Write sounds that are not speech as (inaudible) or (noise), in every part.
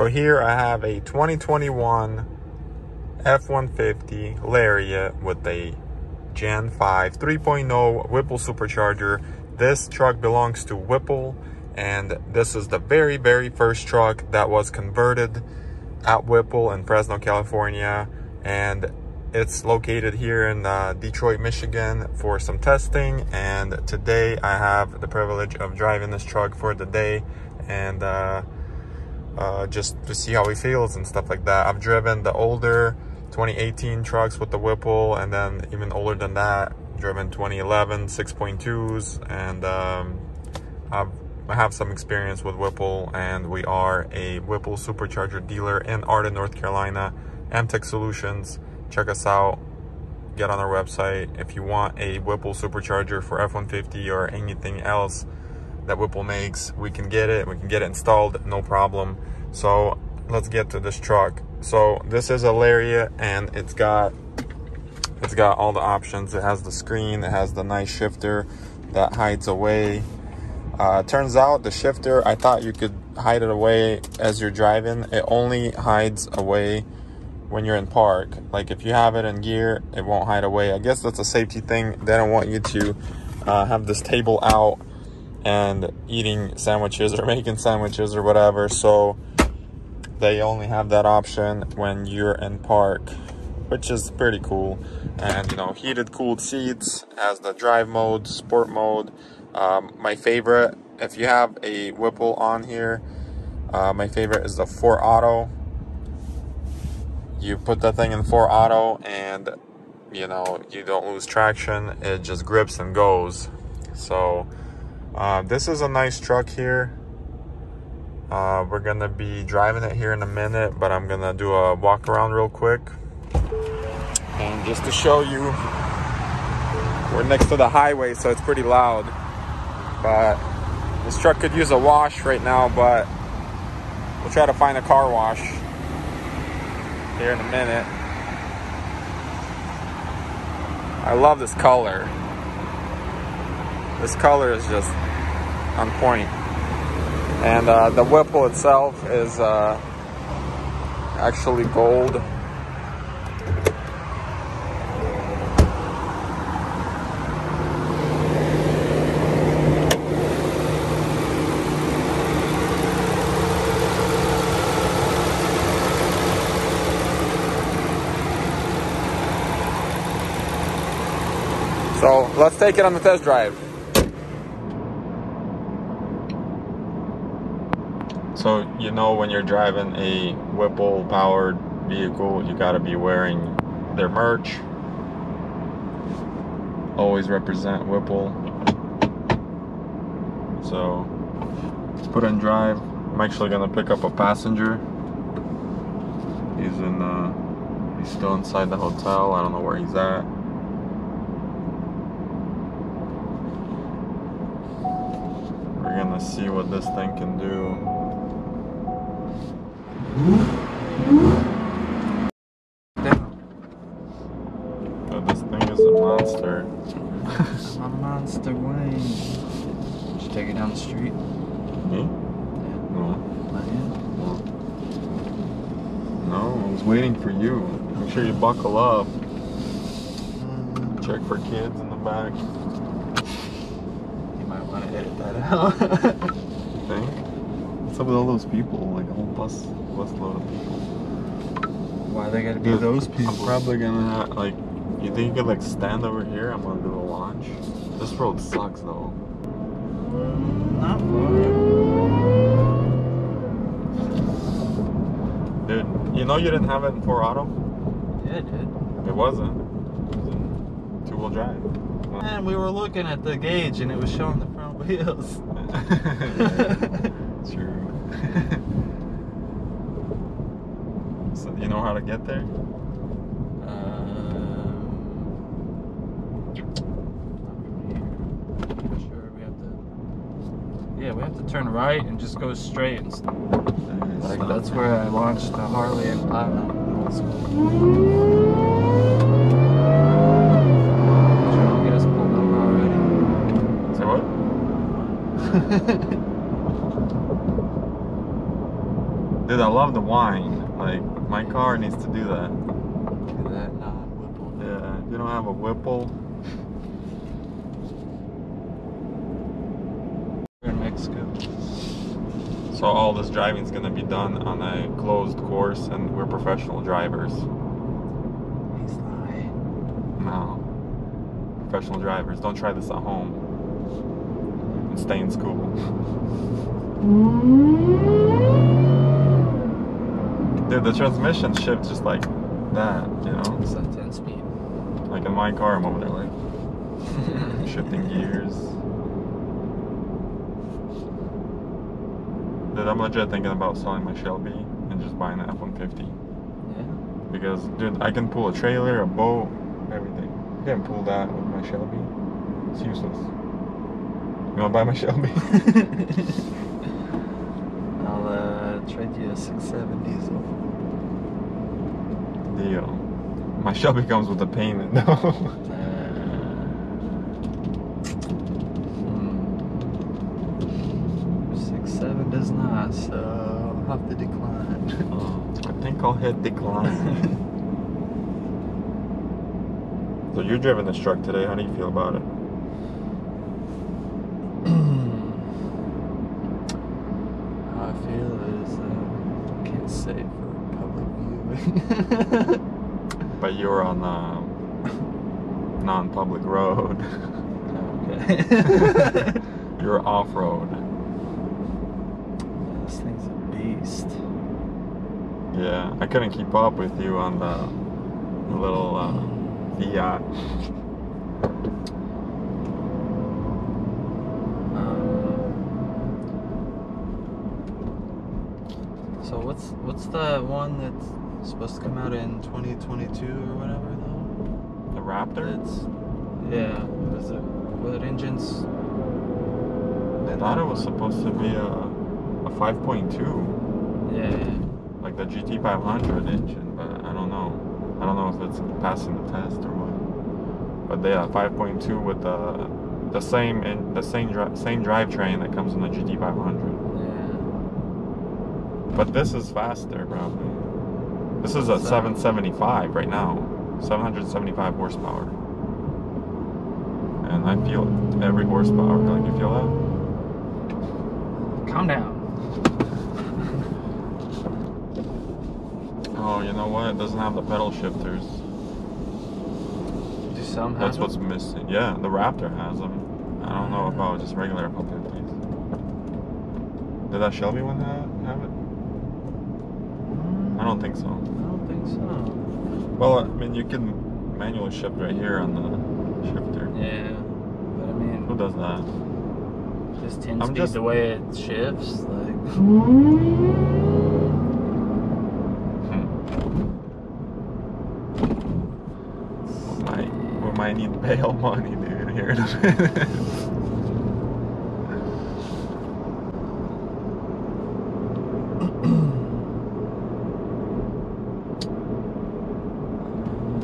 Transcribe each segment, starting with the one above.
So here I have a 2021 F-150 Lariat with a Gen 5 3.0 Whipple supercharger. This truck belongs to Whipple and this is the very, very first truck that was converted at Whipple in Fresno, California. And it's located here in uh, Detroit, Michigan for some testing. And today I have the privilege of driving this truck for the day and uh, uh, just to see how he feels and stuff like that. I've driven the older 2018 trucks with the Whipple and then even older than that, driven 2011 6.2s and um, I've I have some experience with Whipple and we are a Whipple supercharger dealer in Arden, North Carolina, MTech Solutions. Check us out. Get on our website. If you want a Whipple supercharger for F-150 or anything else that Whipple makes, we can get it. We can get it installed, no problem. So let's get to this truck. So this is a Lariat and it's got it's got all the options. It has the screen, it has the nice shifter that hides away uh, turns out the shifter, I thought you could hide it away as you're driving. It only hides away when you're in park. Like if you have it in gear, it won't hide away. I guess that's a safety thing. They don't want you to uh, have this table out and eating sandwiches or (laughs) making sandwiches or whatever. So they only have that option when you're in park, which is pretty cool. And you know, heated cooled seats, has the drive mode, sport mode, um, my favorite, if you have a Whipple on here, uh, my favorite is the 4 Auto. You put that thing in 4 Auto and, you know, you don't lose traction. It just grips and goes. So, uh, this is a nice truck here. Uh, we're to be driving it here in a minute, but I'm to do a walk around real quick. And just to show you, we're next to the highway, so it's pretty loud. But this truck could use a wash right now, but we'll try to find a car wash here in a minute. I love this color. This color is just on point. And uh, the Whipple itself is uh, actually gold. So let's take it on the test drive. So you know when you're driving a Whipple powered vehicle, you gotta be wearing their merch. Always represent Whipple. So let's put in drive. I'm actually gonna pick up a passenger. He's in uh he's still inside the hotel. I don't know where he's at. We're gonna see what this thing can do. But oh, this thing is a monster. I'm (laughs) a monster wing. Should you take it down the street? Me? No. Not yet. No. No, I was waiting for you. Make sure you buckle up. Check for kids in the back. You might want to edit that out. (laughs) Up with all those people? Like a whole bus busload of people. Why they gotta be Dude, those people? I'm probably gonna have, like, you think you could like stand over here? I'm gonna do a launch. This road sucks though. Not far. Dude, you know you didn't have it in 4 auto? Yeah, it did. It wasn't. It was in two wheel drive. Man, we were looking at the gauge and it was showing the front wheels. (laughs) (laughs) (laughs) So do you know how to get there? Um, not from here. Sure, we have to. Yeah, we have to turn right and just go straight. And s- like that's where I launched the Harley and Platinum. Old school. Sure, (laughs) (laughs) don't get us pulled over already. Say what? Dude, I love the whine. Like, my car needs to do that. Look that non-Whipple. Yeah, you don't have a Whipple. We're in Mexico. So all this driving is gonna be done on a closed course, and we're professional drivers. He's lying. No, professional drivers. Don't try this at home. And stay in school. Mm. Dude, the transmission shifts just like that, you know. It's at 10 speed. Like in my car, I'm over there like (laughs) shifting gears. Dude, I'm legit thinking about selling my Shelby and just buying an F-150. Yeah. Because, dude, I can pull a trailer, a boat, everything. I can't pull that with my Shelby. It's useless. You wanna buy my Shelby? (laughs) (laughs) Trade you a 6.7 diesel. Deal. My Shelby comes with a payment, (laughs) though. Hmm. Six seven does not, so I'll have to decline. I think I'll hit decline. (laughs) so you're driving this truck today. How do you feel about it? How I feel is uh, can't say for (laughs) But you're on a non-public road. okay. (laughs) you're off-road. this thing's a beast. Yeah, I couldn't keep up with you on the, the little uh, Fiat. Um, so what's what's the one that's supposed to come out in 2022 or whatever though? The Raptor? It's yeah. Was it what engines? I thought it was supposed to be a, a 5.2, Yeah. like the GT500 engine, but I don't know. I don't know if it's passing the test or what. But they uh, are 5.2 with the the same in the same dri- same drivetrain that comes in the GT500. Yeah. But this is faster, probably. This is a 775 right now, 775 horsepower. And I feel it, every horsepower. Like you feel that? Calm down. (laughs) Oh, you know what? It doesn't have the pedal shifters. Do some have That's it? what's missing. Yeah, the Raptor has them. I don't know about just regular F-150s. Did that Shelby one have it? I don't think so. I don't think so. Well, I mean, you can manually shift right here on the shifter. Yeah. But I mean, Who does that? just 10 I'm speed just- the way it shifts, like Hmm. We might, we might need bail money, dude, here in a minute.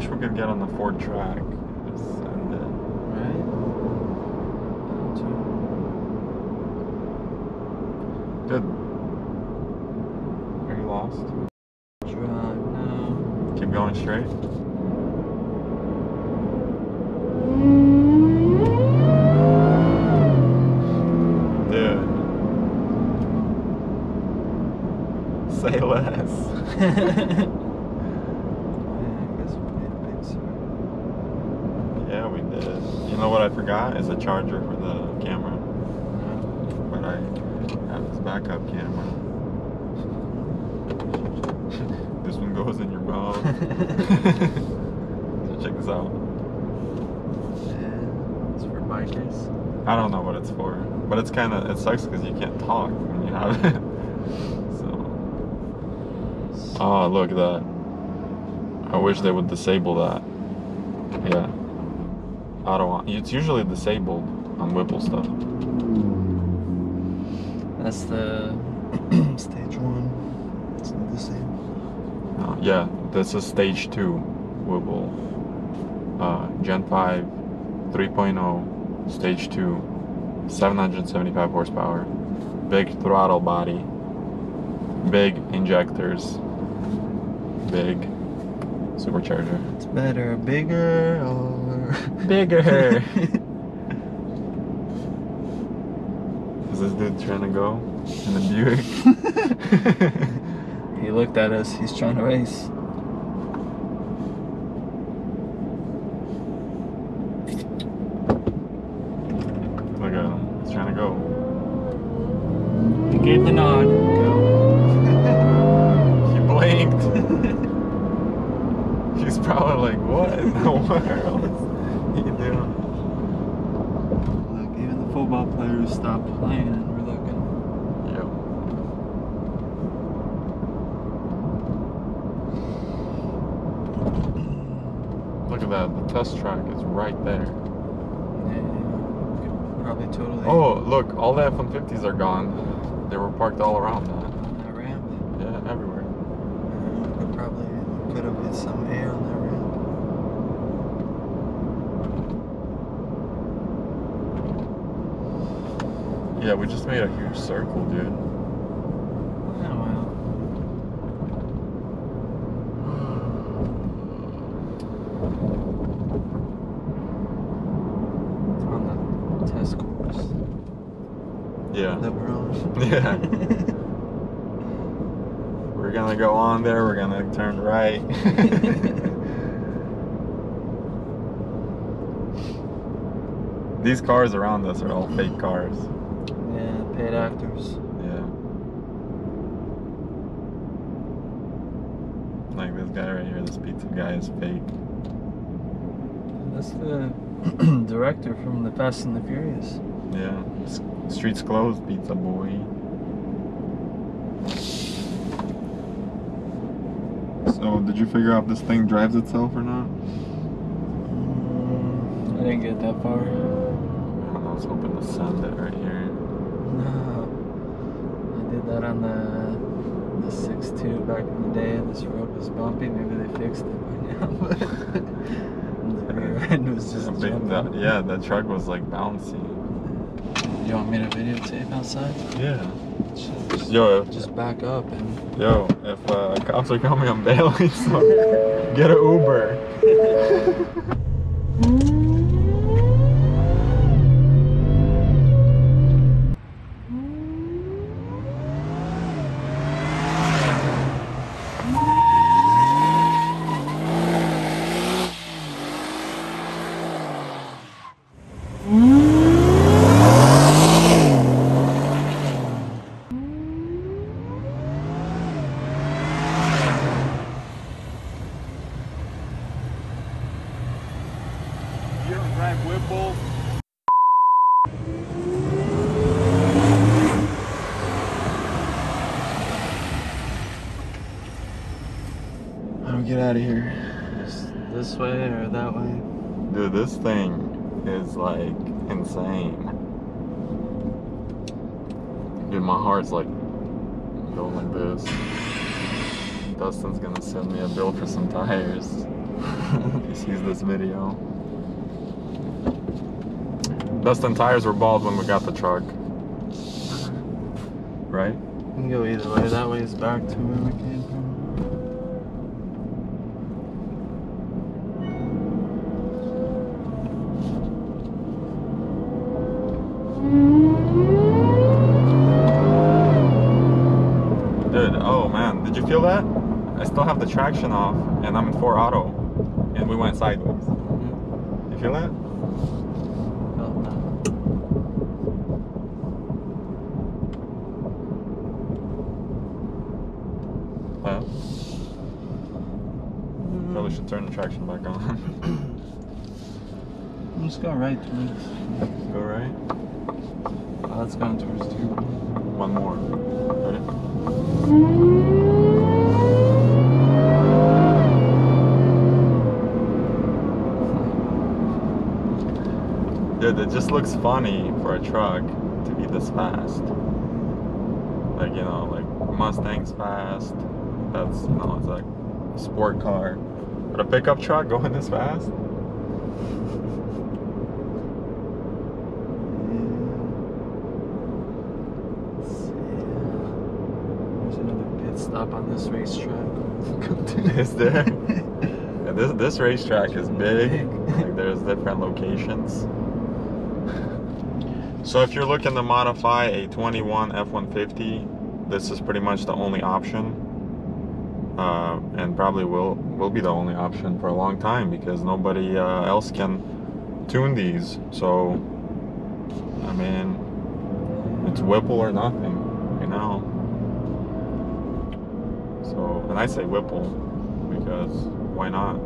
Wish we could get on the Ford track. Just send it. right? Dude. Are you lost? Drive now. Keep going straight. Dude. Say less. Yeah, I guess we made a big circle. yeah, we did. You know what I forgot? Is a charger for the camera. But I have this backup camera. this one goes in your mouth. so check this out. Yeah, it's for bikers. I don't know what it's for, but it's kind of it sucks because you can't talk when you have it. (laughs) so, oh look at that. I wish they would disable that. Yeah, auto on. It's usually disabled on Whipple stuff. That's the (clears throat) stage one. It's not the same. Yeah, this is stage two Whipple. Uh, Gen 5, 3.0, stage two, 775 horsepower, big throttle body, big injectors, big supercharger. It's better, bigger or (laughs) Bigger. (laughs) Is this dude trying to go in the Buick? (laughs) he looked at us. He's trying to race. Look at him. He's trying to go. He gave the nod. He blinked. He's probably like, what in the world is he doing? Look, even the football players stopped playing and we're looking. Yep. Look at that. The test track is right there. Yeah, could probably totally. Oh, look. All the F-150s are gone. They were parked all around that. that ramp. Yeah, everywhere. Uh, we probably could have hit some air on that ramp. Yeah, we just made a huge circle, dude. Oh well. On the test course Yeah. that we're on. Yeah. (laughs) We're gonna go on there, we're gonna turn right. (laughs) These cars around us are all fake mm-hmm. cars. yeah, paid actors. Yeah. Like this guy right here, this pizza guy is fake. That's the (clears throat) director from the Fast and the Furious. Yeah. Streets closed, pizza boy. So, did you figure out if this thing drives itself or not? Mm, I didn't get that far. I was hoping to send it right here. No. I did that on the the six two back in the day. This road was bumpy. Maybe they fixed it by now. (laughs) But (laughs) the rear end was just Yeah, jumping. that- yeah, that truck was like bouncy. You want me to videotape outside? Yeah. Just, Yo, just back up and. yo, if uh, cops are coming on Bailey, so (laughs) get an Uber. (laughs) You don't drive Whipple? How do we get out of here? Just this way or that way? Dude, this thing is like insane. Dude, my heart's like going like this. Dustin's gonna send me a bill for some tires. if (laughs) he sees this video. Dustin tires were bald when we got the truck. Right? We can go either way. That way is back to where we came from. Dude, oh man, did you feel that? I still have the traction off and I'm in 4 auto and we went sideways. Mm-hmm. You feel that? Felt that. Well, probably should turn the traction back on. (coughs) Just going right towards. Go right. Oh, that's going towards two. One more. Ready? (laughs) Dude, it just looks funny for a truck to be this fast. Like, you know, like Mustang's fast. That's, you know, it's like a sport car. A pickup truck going this fast? There's another pit stop on this racetrack. (laughs) Is there? (laughs) Yeah, this this racetrack is big. Big. like there's different locations. So if you're looking to modify a 21 F-150, this is pretty much the only option. Uh, and probably will will be the only option for a long time because nobody uh, else can tune these. So, I mean, it's Whipple or nothing, you know. So, and I say Whipple because why not?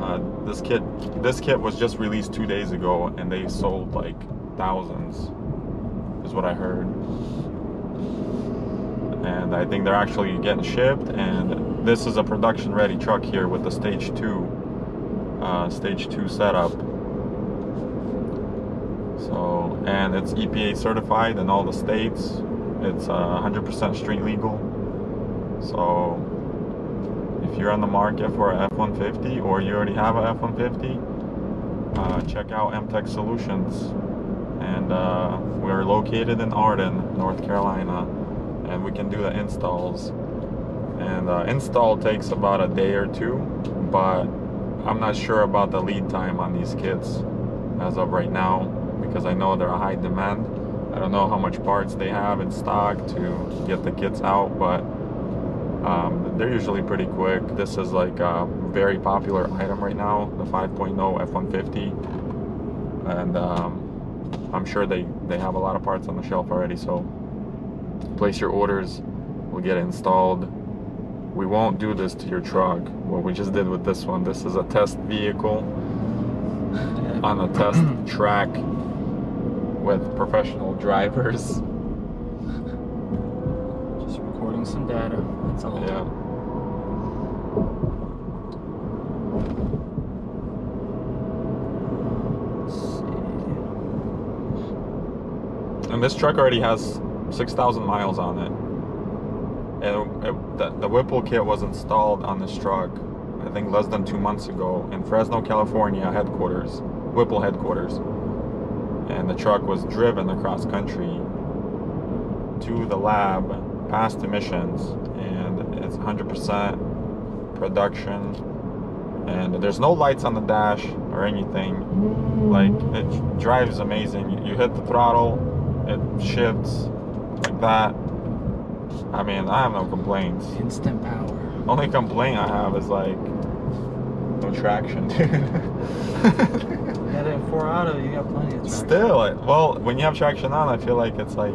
Uh, this kit, this kit was just released two days ago, and they sold like thousands, is what I heard. And I think they're actually getting shipped. And this is a production-ready truck here with the stage two, uh, stage two setup. So, and it's EPA certified in all the states. It's uh, 100% street legal. So, if you're on the market for a F-150 or you already have a F-150, uh, check out MTech Solutions. And uh, we're located in Arden, North Carolina, and we can do the installs. And uh, install takes about a day or two, but I'm not sure about the lead time on these kits as of right now because I know they're a high demand. I don't know how much parts they have in stock to get the kits out, but um, they're usually pretty quick. This is like a very popular item right now, the 5.0 F-150. And um, I'm sure they, they have a lot of parts on the shelf already, so place your orders, we'll get it installed. We won't do this to your truck, what we just did with this one. This is a test vehicle on a test (clears throat) track with professional drivers. Just recording some data. That's all. Yeah. And this truck already has 6,000 miles on it. It, the, the Whipple kit was installed on this truck, I think less than two months ago, in Fresno, California headquarters, Whipple headquarters. And the truck was driven across country to the lab, past emissions, and it's 100% production. And there's no lights on the dash or anything. Like, it drives amazing. You hit the throttle, it shifts like that. I mean, I have no complaints. Instant power. Only complaint I have is like no traction, (laughs) dude. Yeah, that four auto, you got plenty of traction. Still, like, well, when you have traction on, I feel like it's like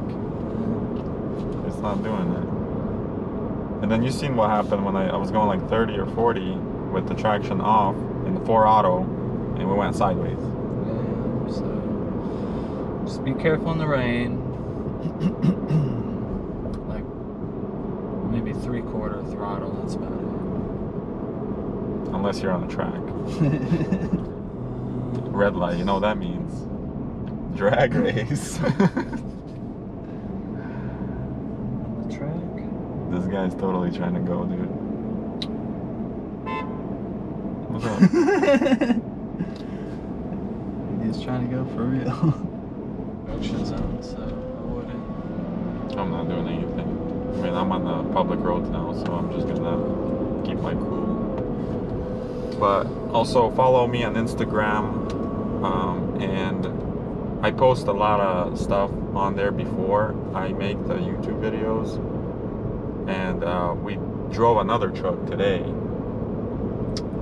it's not doing it. And then you seen what happened when I, I was going like 30 or 40 with the traction off in the four auto, and we went sideways. Yeah, so just be careful in the rain. (clears throat) like maybe three quarter throttle, that's about Unless you're on the track. (laughs) Red light, you know what that means? Drag race. on (laughs) the track. this guy's totally trying to go, dude. What's (laughs) up? He's trying to go for real. Ocean zone, so I wouldn't. I'm not doing anything. I mean, I'm on the public roads now, so I'm just gonna keep my cool. But also follow me on Instagram, um, and I post a lot of stuff on there before I make the YouTube videos. And uh, we drove another truck today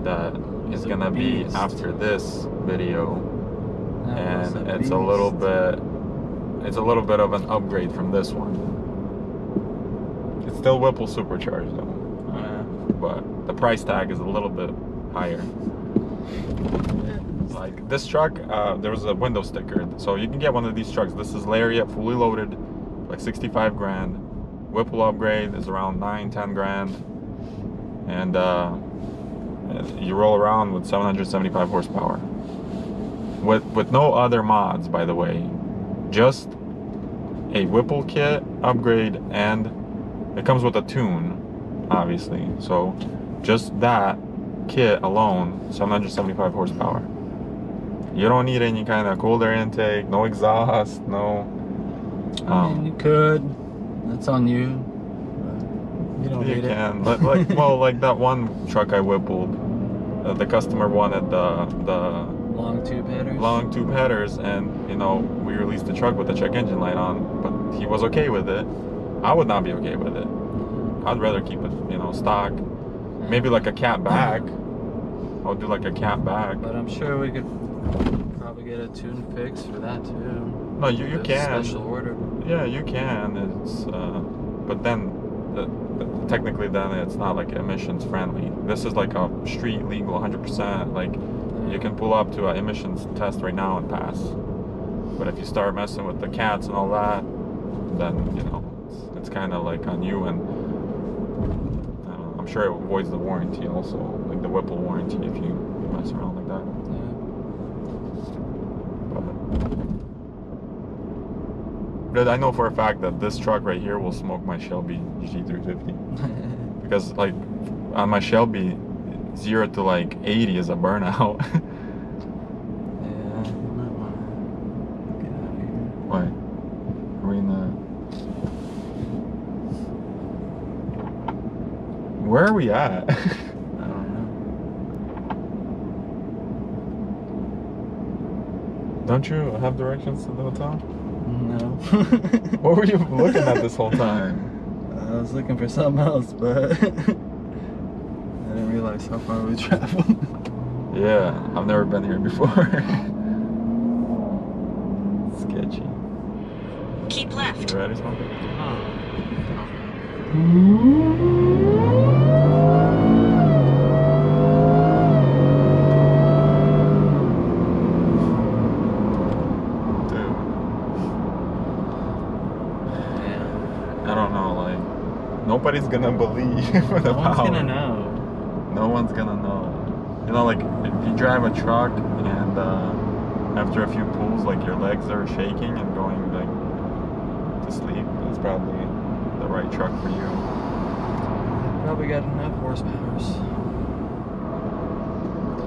that is gonna be after this video. That and it's a little bit it's a little bit of an upgrade from this one. It's still whipple supercharged though. Yeah. but the price tag is a little bit higher. Like this truck uh, there was a window sticker. So you can get one of these trucks. This is lariat fully loaded like 65 grand. Whipple upgrade is around 9 10 grand. And uh, you roll around with 775 horsepower. With with no other mods by the way. Just a whipple kit upgrade and it comes with a tune obviously. So just that kit alone 775 horsepower you don't need any kind of cold air intake no exhaust no I mean, um, you could. That's on you. You don't You need can. it. Like, like (laughs) well, like that one truck I whippled. Uh, the customer wanted the the long tube headers. long tube headers, and you know we released the truck with the check engine light on, but he was okay with it. I would not be okay with it. I'd rather keep it, you know, stock. Maybe like a cat back. I'll do like a cat back. But I'm sure we could probably get a tune fix for that too. No, you you can. Special order. Yeah, you can. It's uh, but then the, the- technically then it's not like emissions friendly. This is like a street legal 100%. Like you can pull up to an emissions test right now and pass. But if you start messing with the cats and all that, then you know it's, it's kind of like on you and I don't know, I'm sure it avoids the warranty also, like the Whipple warranty if you mess around like that. Yeah. But, but I know for a fact that this truck right here will smoke my Shelby GT350 (laughs) because like on my Shelby, zero to like 80 is a burnout. (laughs) Yeah, you might wanna get out of here. Why? Are we in the? Where are we at? I don't know. Don't you have directions to the hotel? No. (laughs) What were you looking at this whole time? I was looking for something else, but (laughs) I didn't realize how far we traveled. (laughs) Yeah, I've never been here before. Sketchy. Keep left. You ready, Smokey? Dude, oh. mm-hmm Yeah. I don't know, like, nobody's gonna believe (laughs) the No one's power. gonna know. No one's gonna know. You know, like, if you drive a truck and uh, after a few pulls, like, your legs are shaking and going, like, to sleep, it's probably the right truck for you. Probably got enough horsepowers.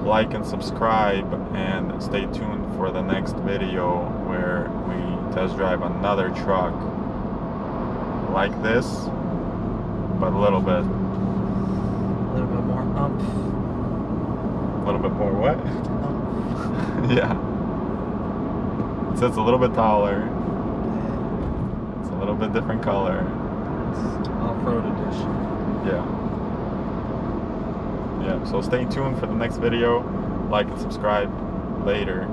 like and subscribe and stay tuned for the next video where we test drive another truck like this but a little bit. A little bit more umph. a little bit more what? (laughs) Yeah. So it's a little bit taller. It's a little bit different color. It's off-road edition. yeah. Yeah so stay tuned for the next video. Like and subscribe later